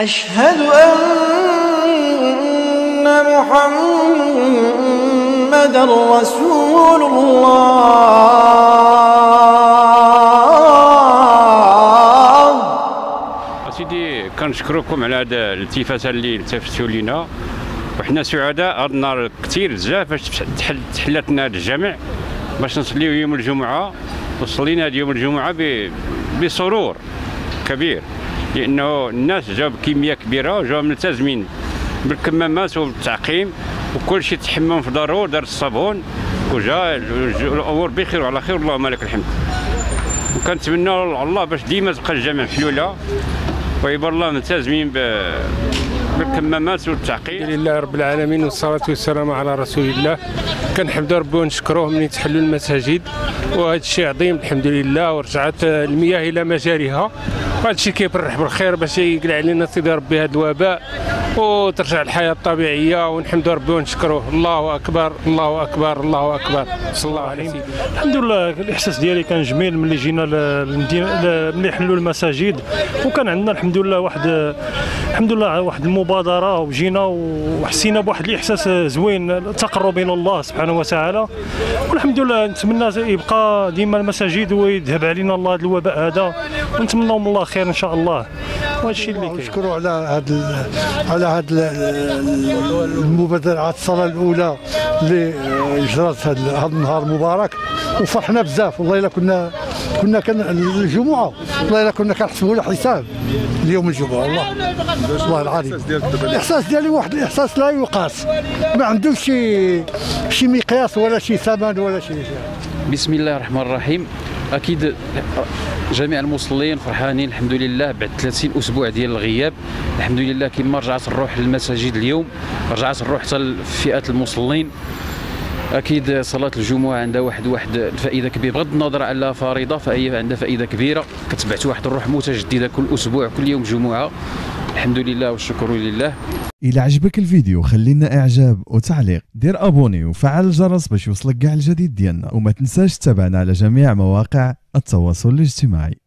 أشهد أن محمد رسول الله. سيدي كنشكركم على هذا الالتفاته اللي التفتوا لينا. وحنا سعداء هذا النهار كثير بزاف باش تحل تحلت لنا هذا الجمع باش نصليو يوم الجمعة. وصلينا يوم الجمعة بسرور كبير. لأنه الناس جاوا بكميه كبيرة وجاوا ملتزمين بالكمامات والتعقيم وكل شيء تحمم في دارو دار الصابون وجا الأمور بخير وعلى خير اللهم لك الحمد. وكنتمنى الله باش ديما تبقى الجامع محلوله ويبقى الله ملتزمين ب- بالكمامات والتعقيم الحمد لله رب العالمين والصلاة والسلام على رسول الله. كنحمدوا ربي ونشكروه من يتحلوا المساجد. وهذا الشيء عظيم الحمد لله ورجعت المياه إلى مجاريها. وهذا الشيء كيفرح بالخير باش يقلع علينا سيدي ربي هذا الوباء وترجع الحياة الطبيعية. ونحمدوا ربي ونشكروه. الله أكبر الله أكبر الله أكبر. صلى الله عليه وسلم. الحمد لله الإحساس ديالي كان جميل ملي جينا للمدينه ملي حلوا المساجد. وكان عندنا الحمد لله واحد الحمد لله واحد المبادرة وجينا وحسينا بواحد الإحساس زوين التقرب إلى الله سبحانه وتعالى. والحمد لله نتمنى يبقى ديما المساجد ويذهب علينا الله هذا الوباء هذا. ونتمنوا من الله خير إن شاء الله. وهذا الشيء اللي كاين. نشكروا على هذا على هذا المبادرة على الصلاة الأولى اللي جرات هذا النهار مبارك وفرحنا بزاف والله إلا كنا كنا كان الجمعة والله الا كنا كنحسبوا له حساب اليوم الجمعة والله. والله العظيم. الاحساس ديالي واحد الاحساس لا يقاس. ما عندوش شي شي مقياس ولا شي ثمن ولا شي بسم الله الرحمن الرحيم. أكيد جميع المصلين فرحانين الحمد لله بعد 30 أسبوع ديال الغياب. الحمد لله كما رجعت الروح للمساجد اليوم رجعت الروح حتى لفئة المصلين. أكيد صلاة الجمعة عندها واحد واحد الفائدة كبيرة. بغض النظر على فريضة فهي عندها فائدة كبيرة. كتبعت واحد الروح متجددة كل أسبوع كل يوم جمعة. الحمد لله والشكر لله. إذا عجبك الفيديو خلينا إعجاب وتعليق. دير أبوني وفعل الجرس باش يوصلك كاع الجديد ديالنا. وما تنساش تتابعنا على جميع مواقع التواصل الاجتماعي.